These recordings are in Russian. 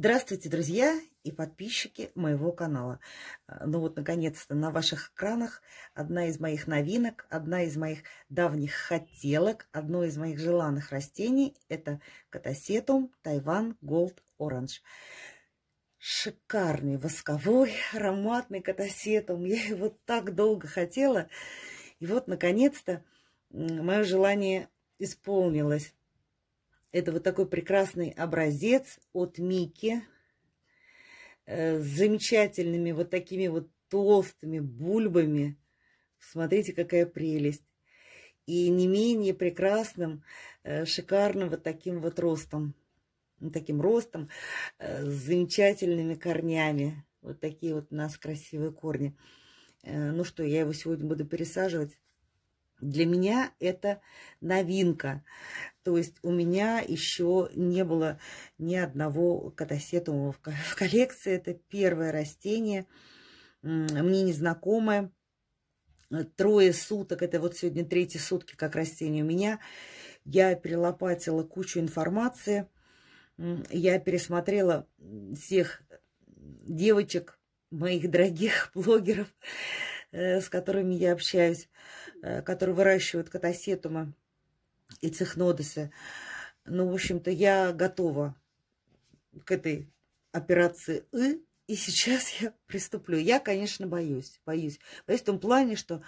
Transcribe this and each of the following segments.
Здравствуйте, друзья и подписчики моего канала. А, ну вот, наконец-то, на ваших экранах одна из моих новинок, одна из моих давних хотелок, одно из моих желанных растений – это катасетум Тайван Голд Оранж. Шикарный, восковой, ароматный катасетум. Я его так долго хотела. И вот, наконец-то, мое желание исполнилось. Это вот такой прекрасный образец от Мики э, с замечательными вот такими вот толстыми бульбами. Смотрите, какая прелесть. И не менее прекрасным, э, шикарным вот таким вот ростом. Таким ростом, э, с замечательными корнями. Вот такие вот у нас красивые корни. Ну что, я его сегодня буду пересаживать. Для меня это новинка. То есть у меня еще не было ни одного катасетума в коллекции. Это первое растение, мне незнакомое. Трое суток, это вот сегодня третьи сутки как растение у меня. Я перелопатила кучу информации. Я пересмотрела всех девочек, моих дорогих блогеров, с которыми я общаюсь, э, которые выращивают катасетумы и цехнодосы. Ну, в общем-то, я готова к этой операции «И», и сейчас я приступлю. Я, конечно, боюсь, боюсь. Боюсь в том плане, что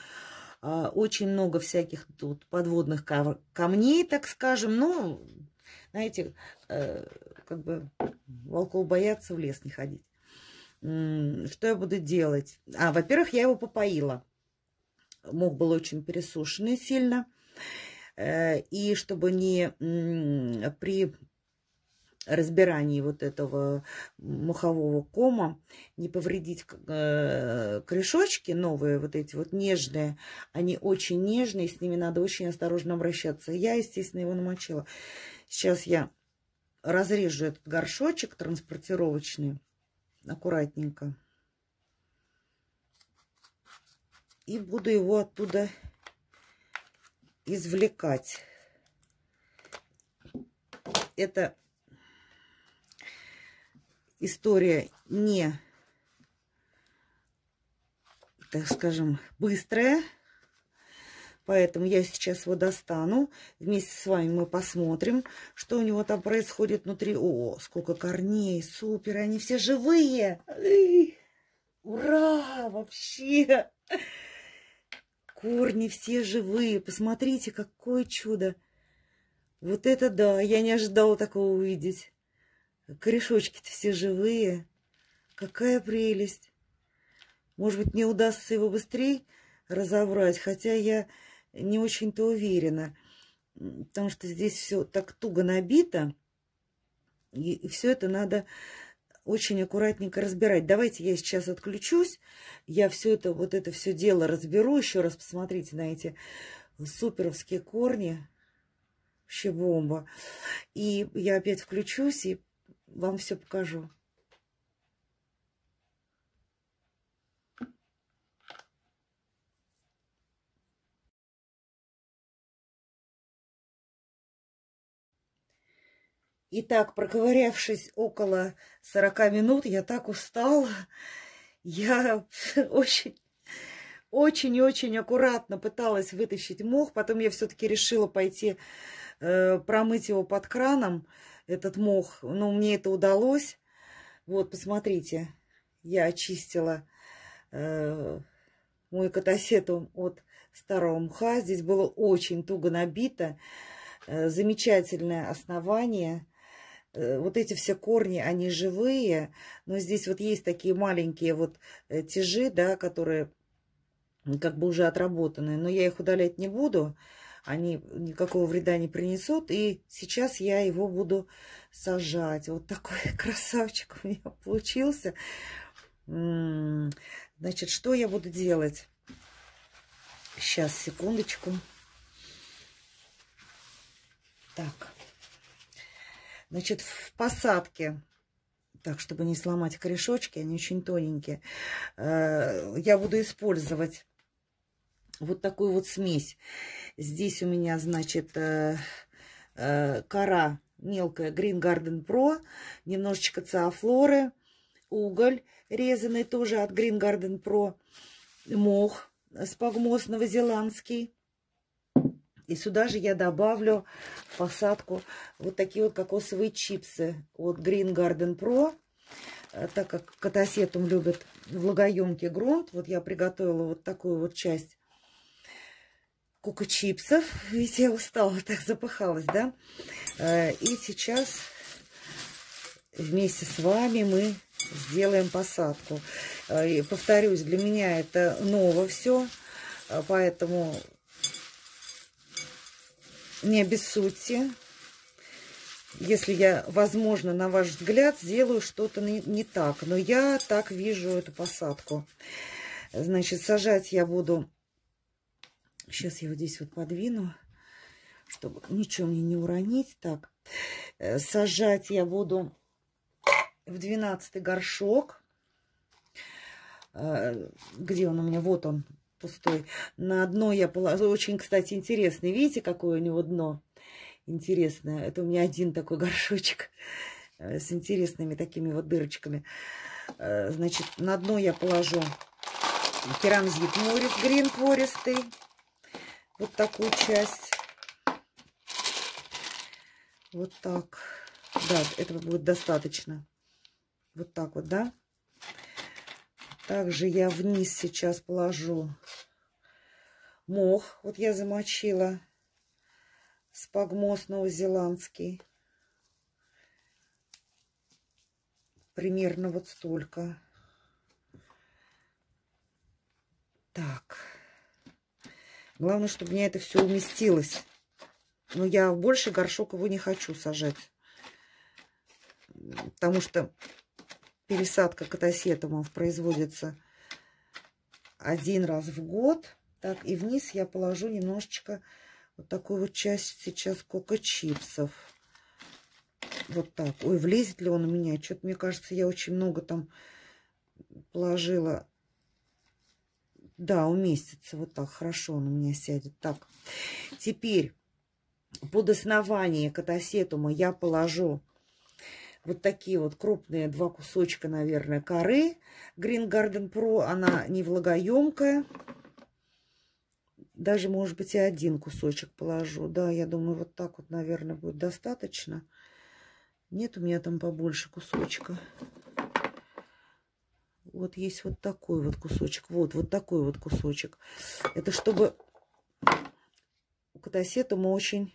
э, очень много всяких тут подводных камней, так скажем. Ну, знаете, э, как бы волков боятся в лес не ходить. Что я буду делать? А, во-первых, я его попоила. Мох был очень пересушенный сильно. Э, и чтобы не при разбирании вот этого мухового кома не повредить э, корешочки новые, вот эти вот нежные, они очень нежные, с ними надо очень осторожно обращаться. Я, естественно, его намочила. Сейчас я разрежу этот горшочек транспортировочный аккуратненько. И буду его оттуда извлекать. Это история не, так скажем, быстрая. Поэтому я сейчас его достану. Вместе с вами мы посмотрим, что у него там происходит внутри. О, сколько корней, супер, они все живые. Ура, вообще. Корни все живые. Посмотрите, какое чудо. Вот это да, я не ожидала такого увидеть. Корешочки-то все живые. Какая прелесть. Может быть, мне удастся его быстрее разобрать, хотя я не очень-то уверена, потому что здесь все так туго набито, и, все это надо очень аккуратненько разбирать. Давайте я сейчас отключусь, я все это, вот это все дело разберу. Еще раз посмотрите на эти суперовские корни. Вообще бомба. И я опять включусь и вам все покажу. Итак, проковырявшись около 40 минут, я так устала. Я очень, очень и очень аккуратно пыталась вытащить мох. Потом я все-таки решила пойти э, промыть его под краном, этот мох. Но мне это удалось. Вот, посмотрите, я очистила э, мой катасетум от старого мха. Здесь было очень туго набито. Э, замечательное основание. Э, вот эти все корни, они живые, но здесь вот есть такие маленькие вот э, тяжи, да, которые как бы уже отработаны, но я их удалять не буду, они никакого вреда не принесут, и сейчас я его буду сажать. Вот такой красавчик у меня получился. Значит, что я буду делать? Сейчас, секундочку. Так. Значит, в посадке, так, чтобы не сломать корешочки, они очень тоненькие, э, я буду использовать вот такую вот смесь. Здесь у меня, значит, э, э, кора мелкая Green Garden Pro, немножечко циафлоры, уголь резанный тоже от Green Garden Pro, мох спагмос новозеландский. И сюда же я добавлю посадку вот такие вот кокосовые чипсы от Green Garden Pro. Э, так как катасетум любит влагоемкий грунт, вот я приготовила вот такую вот часть кука-чипсов. Видите, я устала, так запыхалась, да? Э, и сейчас вместе с вами мы сделаем посадку. Э, и повторюсь, для меня это ново все, поэтому не обессудьте. Если я, возможно, на ваш взгляд, сделаю что-то не, не так. Но я так вижу эту посадку. Значит, сажать я буду... Сейчас я вот здесь вот подвину, чтобы ничего мне не уронить. Так, э, сажать я буду в 12 горшок. Э, где он у меня? Вот он, пустой. На дно я положу. Очень, кстати, интересный. Видите, какое у него дно? Интересное. Это у меня один такой горшочек э, с интересными такими вот дырочками. Э, значит, на дно я положу керамзит Морис Грин пористый. Вот такую часть. Вот так. Да, этого будет достаточно. Вот так вот, да? Также я вниз сейчас положу мох. Вот я замочила спагмос новозеландский. Примерно вот столько. Так. Главное, чтобы мне это все уместилось. Но я больше горшок его не хочу сажать. Потому что пересадка катасетумов производится один раз в год. Так, и вниз я положу немножечко вот такую вот часть сейчас кока-чипсов. Вот так. Ой, влезет ли он у меня? Что-то, мне кажется, я очень много там положила. Да, уместится. Вот так. Хорошо он у меня сядет. Так, теперь под основание катасетума я положу вот такие вот крупные два кусочка, наверное, коры. Green Garden Pro, она не влагоемкая. Даже, может быть, и один кусочек положу. Да, я думаю, вот так вот, наверное, будет достаточно. Нет у меня там побольше кусочка. Вот есть вот такой вот кусочек. Вот, вот такой вот кусочек. Это чтобы у катасета мы очень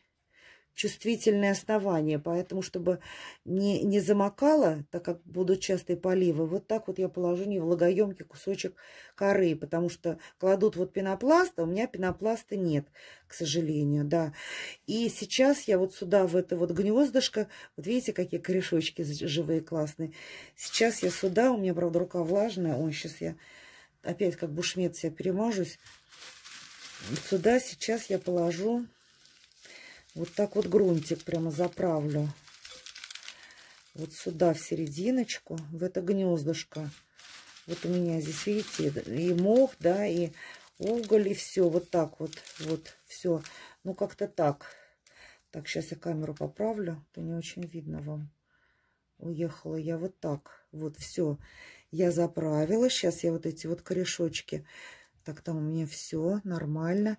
чувствительные основания, поэтому, чтобы не, не замокало, так как будут частые поливы, вот так вот я положу невлагоемкий кусочек коры, потому что кладут вот пенопласт, а у меня пенопласта нет, к сожалению, да. И сейчас я вот сюда, в это вот гнездышко, вот видите, какие корешочки живые, классные. Сейчас я сюда, у меня, правда, рука влажная, ой, сейчас я опять как бушмет себя перемажусь. Сюда сейчас я положу вот так вот грунтик прямо заправлю. Вот сюда, в серединочку, в это гнездышко. Вот у меня здесь, видите, и мох, да, и уголь, и все. Вот так вот, вот, все. Ну, как-то так. Так, сейчас я камеру поправлю. То не очень видно вам. Уехала я вот так. Вот, все. Я заправила. Сейчас я вот эти вот корешочки. Так, там у меня все нормально.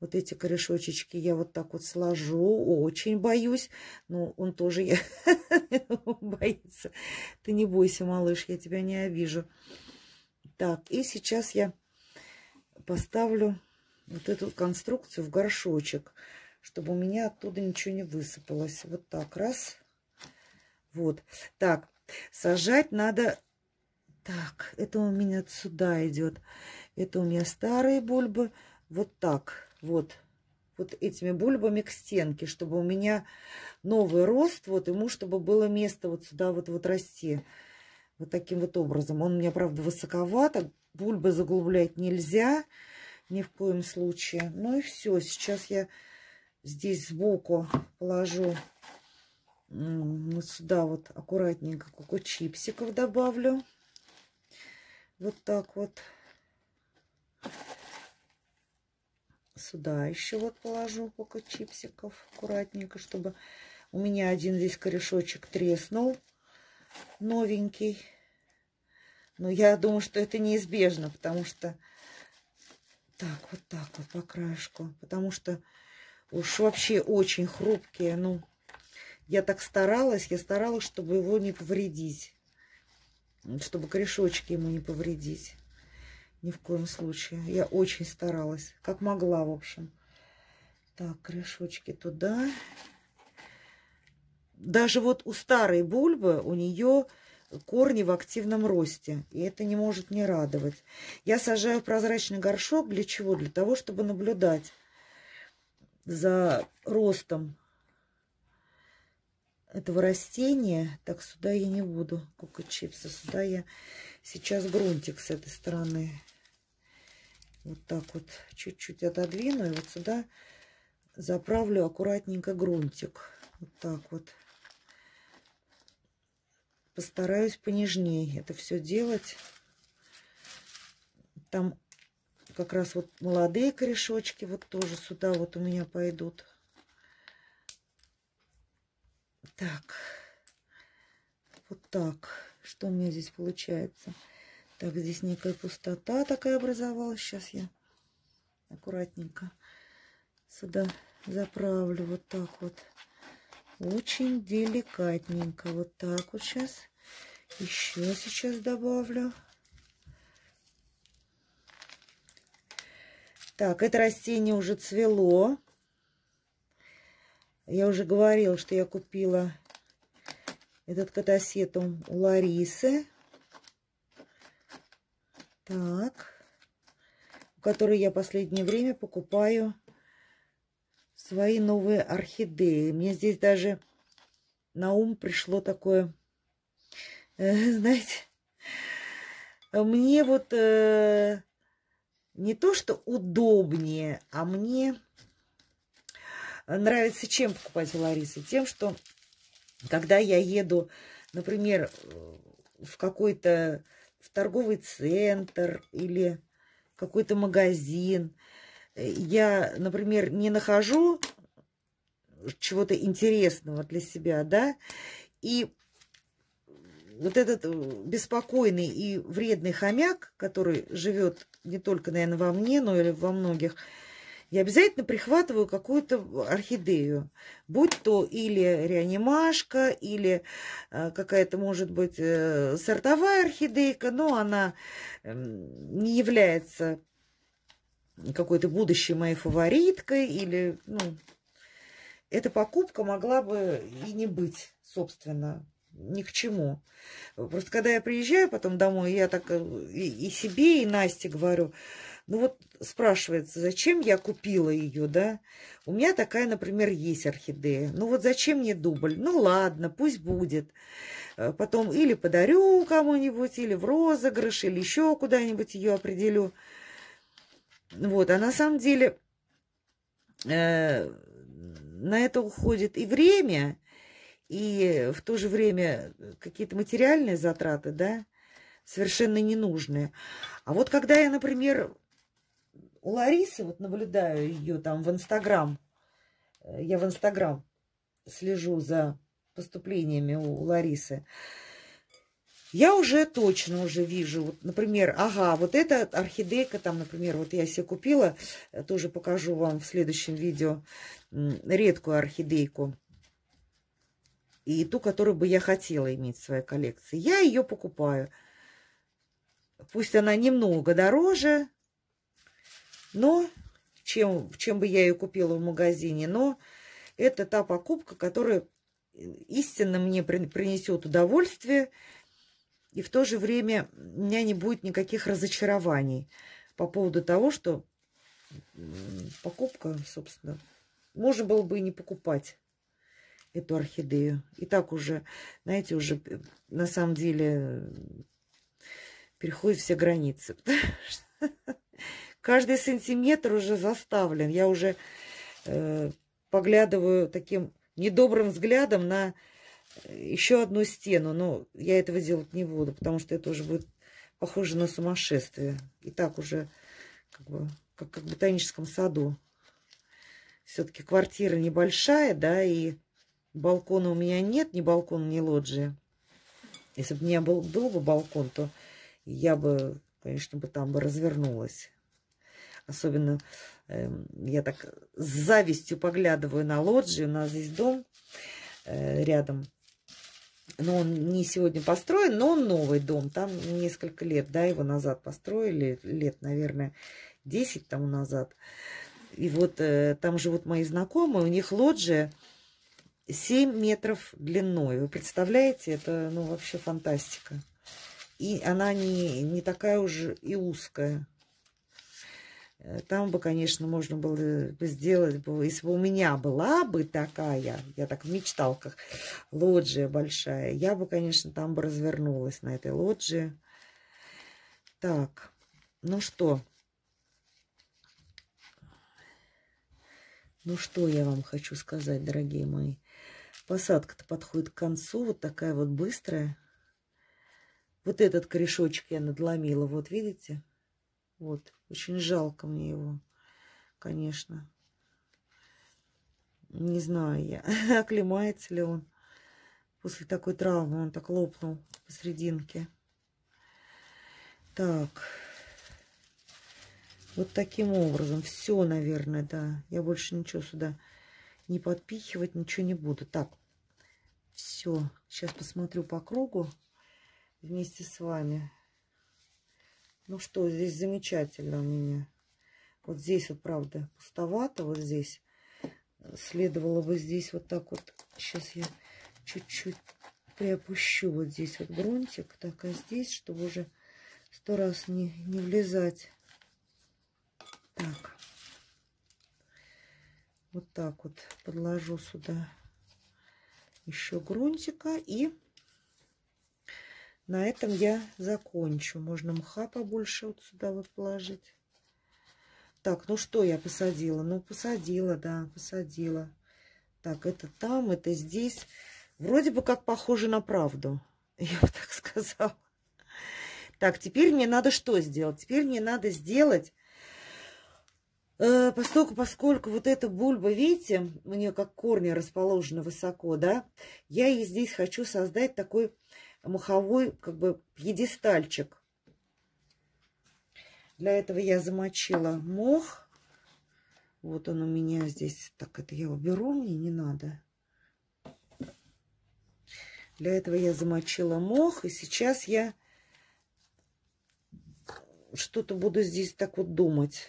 Вот эти корешочечки я вот так вот сложу. Очень боюсь. Но он тоже боится. Ты не бойся, малыш, я тебя не обижу. Так, и сейчас я поставлю вот эту конструкцию в горшочек, чтобы у меня оттуда ничего не высыпалось. Вот так, раз. Вот. Так, сажать надо... Так, это у меня сюда идет. Это у меня старые бульбы. Вот так вот, вот этими бульбами к стенке, чтобы у меня новый рост, вот ему, чтобы было место вот сюда вот, вот расти. Вот таким вот образом. Он у меня, правда, высоковато. Бульбы заглублять нельзя ни в коем случае. Ну и все. Сейчас я здесь сбоку положу вот сюда вот аккуратненько коко-чипсиков добавлю. Вот так вот. Сюда еще вот положу пока чипсиков аккуратненько, чтобы У меня один здесь корешочек треснул, новенький. Но я думаю, что это неизбежно, потому что... Так, вот так вот по краешку. Потому что уж вообще очень хрупкие. Ну, я так старалась, я старалась, чтобы его не повредить. Чтобы корешочки ему не повредить. Ни в коем случае. Я очень старалась. Как могла, в общем. Так, корешочки туда. Даже вот у старой бульбы у нее корни в активном росте. И это не может не радовать. Я сажаю прозрачный горшок. Для чего? Для того, чтобы наблюдать за ростом этого растения. Так, сюда я не буду кукать чипсы. Сюда я сейчас грунтик с этой стороны. Вот так вот чуть-чуть отодвину. И вот сюда заправлю аккуратненько грунтик. Вот так вот. Постараюсь понежнее это все делать. Там как раз вот молодые корешочки вот тоже сюда вот у меня пойдут. Так. Вот так. Что у меня здесь получается? Так, здесь некая пустота такая образовалась. Сейчас я аккуратненько сюда заправлю вот так вот. Очень деликатненько. Вот так вот сейчас. Еще сейчас добавлю. Так, это растение уже цвело. Я уже говорила, что я купила этот катасетум у Ларисы. Так. У которой я последнее время покупаю свои новые орхидеи. Мне здесь даже на ум пришло такое, э, знаете, мне вот э, не то, что удобнее, а мне нравится чем покупать у Ларисы? Тем, что когда я еду, например, в какой-то в торговый центр или какой-то магазин, я, например, не нахожу чего-то интересного для себя, да, и вот этот беспокойный и вредный хомяк, который живет не только, наверное, во мне, но и во многих, я обязательно прихватываю какую-то орхидею. Будь то или реанимашка, или э, какая-то, может быть, э, сортовая орхидейка, но она э, не является какой-то будущей моей фавориткой или, ну, эта покупка могла бы и не быть, собственно, ни к чему. Просто когда я приезжаю потом домой, я так э, и, и себе, и Насте говорю, ну вот спрашивается, зачем я купила ее, да? У меня такая, например, есть орхидея. Ну вот зачем мне дубль? Ну ладно, пусть будет. Э, потом или подарю кому-нибудь, или в розыгрыш, или еще куда-нибудь ее определю. Вот, а на самом деле э, на это уходит и время, и в то же время какие-то материальные затраты, да, совершенно ненужные. А вот когда я, например, у Ларисы, вот наблюдаю ее там в Инстаграм, э, я в Инстаграм слежу за поступлениями у Ларисы, я уже точно уже вижу, вот, например, ага, вот эта орхидейка, там, например, вот я себе купила, э, тоже покажу вам в следующем видео, редкую орхидейку. И ту, которую бы я хотела иметь в своей коллекции. Я ее покупаю. Пусть она немного дороже, но чем, чем бы я ее купила в магазине, но это та покупка, которая истинно мне принесет удовольствие, и в то же время у меня не будет никаких разочарований по поводу того, что покупка, собственно, можно было бы и не покупать эту орхидею. И так уже, знаете, уже на самом деле переходит все границы. Каждый сантиметр уже заставлен. Я уже э, поглядываю таким недобрым взглядом на еще одну стену, но я этого делать не буду, потому что это уже будет похоже на сумасшествие. И так уже как бы как, как в ботаническом саду. Все-таки квартира небольшая, да, и балкона у меня нет, ни балкона, ни лоджия. Если бы у меня был, был бы балкон, то я бы, конечно, бы там бы развернулась. Особенно э, я так с завистью поглядываю на лоджию. У нас здесь дом э, рядом. Но он не сегодня построен, но он новый дом. Там несколько лет, да, его назад построили. Лет, наверное, 10 тому назад. И вот э, там живут мои знакомые. У них лоджия 7 метров длиной. Вы представляете? Это, ну, вообще фантастика. И она не, не такая уже и узкая. Э, там бы, конечно, можно было бы сделать, если бы у меня была бы такая, я так в мечталках, лоджия большая, я бы, конечно, там бы развернулась на этой лоджии. Так, ну что? Ну что я вам хочу сказать, дорогие мои. Посадка-то подходит к концу, вот такая вот быстрая. Вот этот корешочек я надломила, вот видите? Вот, очень жалко мне его, конечно. Не знаю я, оклемается ли он после такой травмы. Он так лопнул посерединке. Так. Вот таким образом. Все, наверное, да. Я больше ничего сюда не подпихивать, ничего не буду. Так. Все. Сейчас посмотрю по кругу вместе с вами. Ну что, здесь замечательно у меня. Вот здесь вот, правда, пустовато. Вот здесь. Следовало бы здесь вот так вот. Сейчас я чуть-чуть приопущу вот здесь вот грунтик. Так, а здесь, чтобы уже сто раз не, не влезать. Так. Вот так вот подложу сюда еще грунтика и на этом я закончу. Можно мха побольше вот сюда вот положить. Так, ну что я посадила? Ну, посадила, да, посадила. Так, это там, это здесь. Вроде бы как похоже на правду. Я бы так сказала. Так, теперь мне надо что сделать? Теперь мне надо сделать, э, поскольку, поскольку вот эта бульба, видите, у нее как корни расположены высоко, да, я ей здесь хочу создать такой маховой как бы пьедестальчик. Для этого я замочила мох. Вот он у меня здесь. Так, это я уберу, мне не надо. Для этого я замочила мох. И сейчас я что-то буду здесь так вот думать.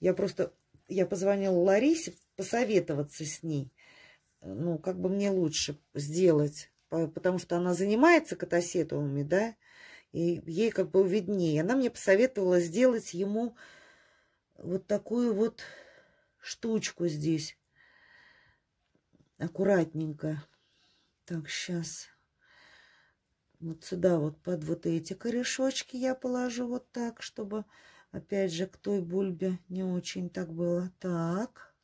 Я просто... Я позвонила Ларисе посоветоваться с ней. Ну, как бы мне лучше сделать потому что она занимается катасетовыми, да, и ей как бы виднее. Она мне посоветовала сделать ему вот такую вот штучку здесь. Аккуратненько. Так, сейчас. Вот сюда вот под вот эти корешочки я положу вот так, чтобы, опять же, к той бульбе не очень так было. Так.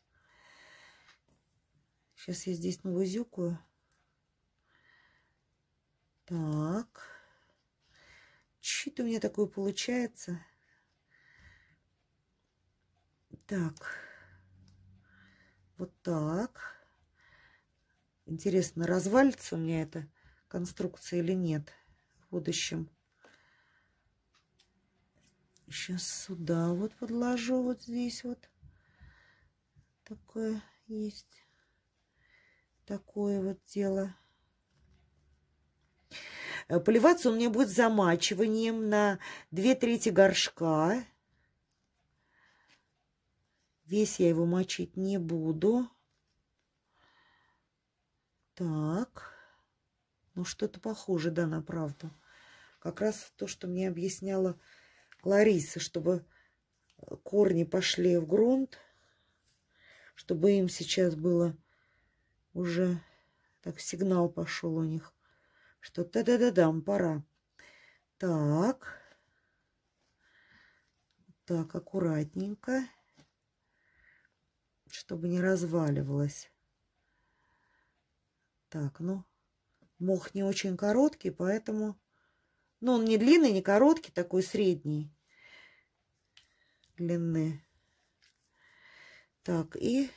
Сейчас я здесь навозюкаю. Так. Что-то у меня такое получается. Так. Вот так. Интересно, развалится у меня эта конструкция или нет в будущем. Сейчас сюда вот подложу, вот здесь вот. Такое есть. Такое вот дело. Э, поливаться он мне будет замачиванием на две трети горшка. Весь я его мочить не буду. Так. Ну, что-то похоже, да, на правду. Как раз то, что мне объясняла Лариса, чтобы корни пошли в грунт, чтобы им сейчас было уже так сигнал пошел у них что та-да-да-дам, пора. Так. Так, аккуратненько, чтобы не разваливалось. Так, ну, мох не очень короткий, поэтому... Ну, он не длинный, не короткий, такой средний длины. Так, и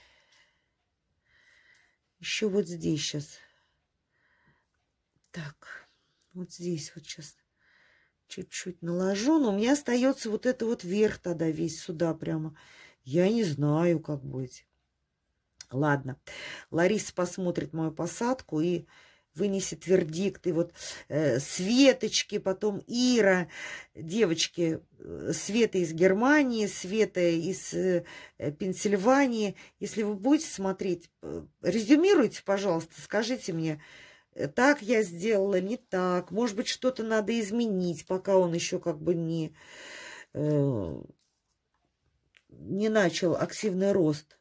Еще вот здесь сейчас. Так, вот здесь вот сейчас чуть-чуть наложу. Но у меня остается вот это вот верх тогда весь сюда прямо. Я не знаю, как быть. Ладно, Лариса посмотрит мою посадку и вынесет вердикт. И вот э, Светочки, потом Ира, девочки, э, Света из Германии, Света из э, Пенсильвании. Если вы будете смотреть, э, резюмируйте, пожалуйста, скажите мне, так я сделала, не так. Может быть, что-то надо изменить, пока он еще как бы не, э, не начал активный рост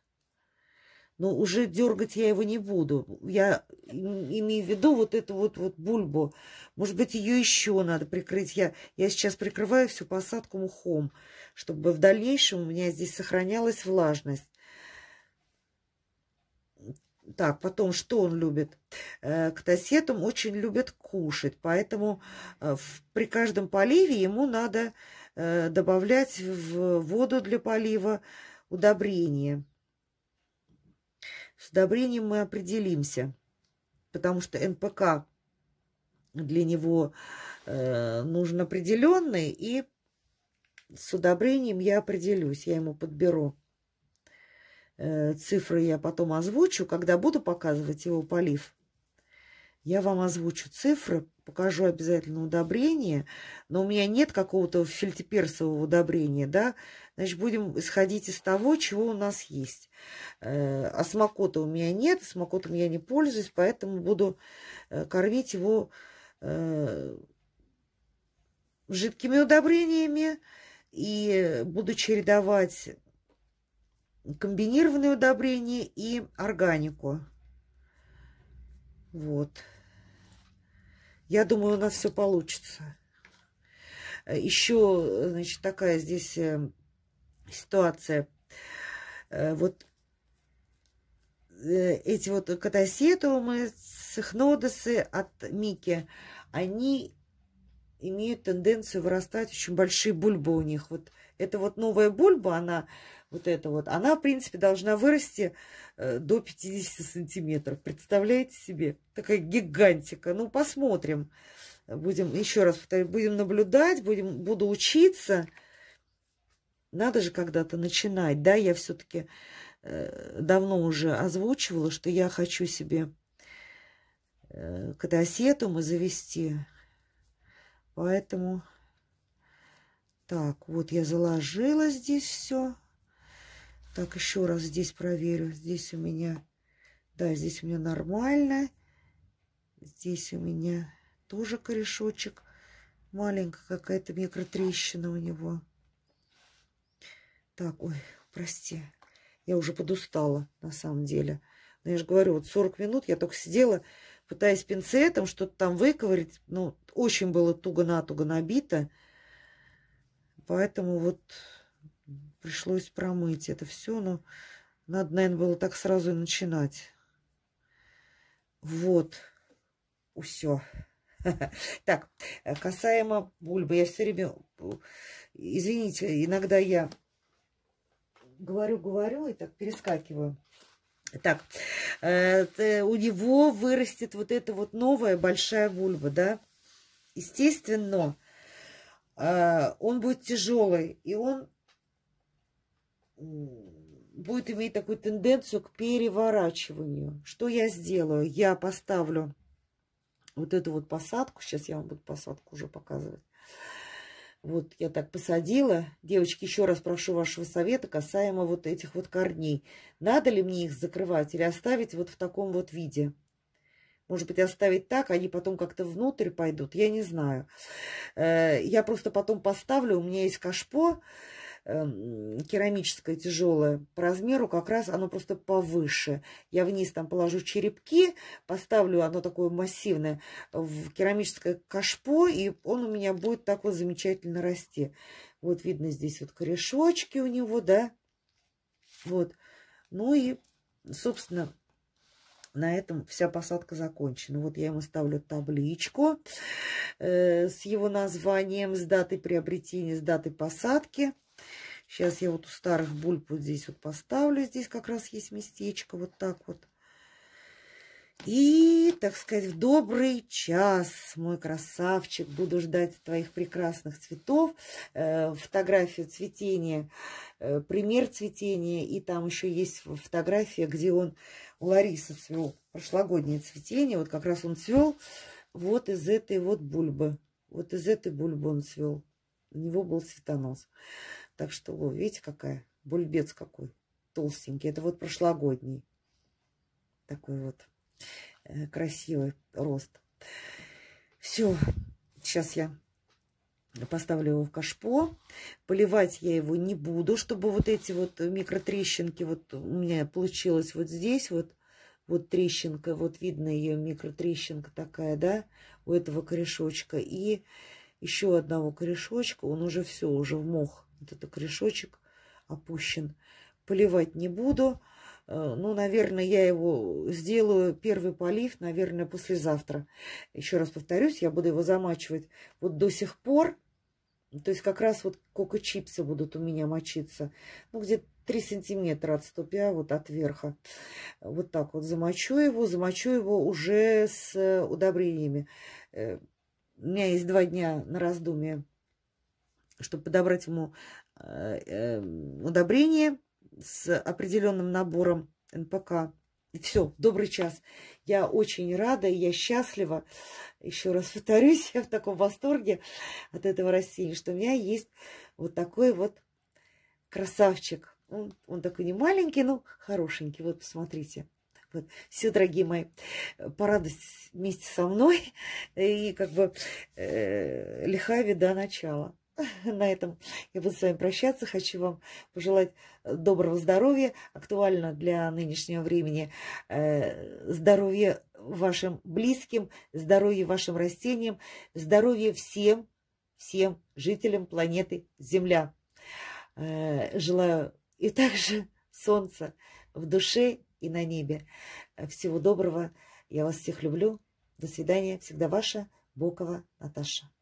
но уже дергать я его не буду. Я имею в виду вот эту вот, вот бульбу. Может быть, ее еще надо прикрыть. Я, я сейчас прикрываю всю посадку мухом, чтобы в дальнейшем у меня здесь сохранялась влажность. Так, потом, что он любит? Э, Ктосетум очень любят кушать, поэтому э, при каждом поливе ему надо э, добавлять в воду для полива удобрения. С удобрением мы определимся, потому что НПК для него нужен определенный, и с удобрением я определюсь, я ему подберу. Э, цифры я потом озвучу, когда буду показывать его полив. Я вам озвучу цифры, покажу обязательно удобрение, но у меня нет какого-то фельтеперсового удобрения, да, значит, будем исходить из того, чего у нас есть. Э, осмокота у меня нет, осмокотом я не пользуюсь, поэтому буду э, кормить его жидкими удобрениями и буду чередовать комбинированные удобрения и органику. Вот. Я думаю, у нас все получится. Еще, значит, такая здесь э, ситуация. Э, вот э, эти вот катасетумы, сихнодосы от Мики, они имеют тенденцию вырастать очень большие бульбы у них. Вот это вот новая бульба, она вот эта вот, она, в принципе, должна вырасти э, до 50 сантиметров. Представляете себе? Такая гигантика. Ну, посмотрим. Будем, еще раз повторю, будем наблюдать, будем, буду учиться. Надо же когда-то начинать, да, я все-таки э, давно уже озвучивала, что я хочу себе э, катасетум завести. Поэтому, так, вот я заложила здесь все. Так, еще раз здесь проверю. Здесь у меня, да, здесь у меня нормально. Здесь у меня тоже корешочек. Маленькая какая-то микротрещина у него. Так, ой, прости. Я уже подустала, на самом деле. Но я же говорю, вот 40 минут я только сидела, пытаясь пинцетом что-то там выковырить. Ну, очень было туго-натуго набито. Поэтому вот пришлось промыть это все, но надо, наверное, было так сразу и начинать. Вот. Все. Так, касаемо бульбы, я все время, извините, иногда я говорю-говорю и так перескакиваю. Так, э, у него вырастет вот эта вот новая большая бульба, да. Естественно, э, он будет тяжелый, и он будет иметь такую тенденцию к переворачиванию. Что я сделаю? Я поставлю вот эту вот посадку. Сейчас я вам буду посадку уже показывать. Вот я так посадила. Девочки, еще раз прошу вашего совета касаемо вот этих вот корней. Надо ли мне их закрывать или оставить вот в таком вот виде? Может быть, оставить так, они потом как-то внутрь пойдут, я не знаю. Э, я просто потом поставлю, у меня есть кашпо, керамическое тяжелое по размеру как раз оно просто повыше. Я вниз там положу черепки, поставлю оно такое массивное в керамическое кашпо, и он у меня будет так вот замечательно расти. Вот видно здесь вот корешочки у него, да. Вот. Ну и, собственно, на этом вся посадка закончена. Вот я ему ставлю табличку э, с его названием, с датой приобретения, с датой посадки. Сейчас я вот у старых бульб вот здесь вот поставлю. Здесь как раз есть местечко. Вот так вот. И, так сказать, в добрый час, мой красавчик, буду ждать твоих прекрасных цветов, э, фотографию цветения, э, пример цветения, и там еще есть фотография, где он у Ларисы цвел прошлогоднее цветение, вот как раз он цвел вот из этой вот бульбы, вот из этой бульбы он цвел, у него был цветонос. Так что, о, видите, какая, бульбец какой толстенький, это вот прошлогодний такой вот. Э, красивый рост. Все, сейчас я поставлю его в кашпо. Поливать я его не буду, чтобы вот эти вот микротрещинки, вот у меня получилось вот здесь вот, вот трещинка, вот видно ее микротрещинка такая, да, у этого корешочка. И еще одного корешочка, он уже все, уже в мох, вот этот корешочек опущен. Поливать не буду. Э, ну, наверное, я его сделаю, первый полив, наверное, послезавтра. Еще раз повторюсь, я буду его замачивать вот до сих пор. То есть как раз вот кока-чипсы будут у меня мочиться. Ну, где-то 3 сантиметра от ступя, вот от верха. Вот так вот замочу его, замочу его уже с удобрениями. Э, у меня есть два дня на раздумье, чтобы подобрать ему э, удобрение с определенным набором НПК. И все, добрый час. Я очень рада, я счастлива. Еще раз повторюсь, я в таком восторге от этого растения, что у меня есть вот такой вот красавчик. Он, он такой не маленький, но хорошенький. Вот, посмотрите. Вот. Все, дорогие мои, порадуйтесь вместе со мной. И как бы э, лихави до начала. на этом я буду с вами прощаться. Хочу вам пожелать э, доброго здоровья, актуально для нынешнего времени, э, здоровья вашим близким, здоровья вашим растениям, здоровья всем, всем жителям планеты Земля. Э, желаю и также солнца в душе и на небе. Всего доброго. Я вас всех люблю. До свидания. Всегда ваша Бокова Наташа.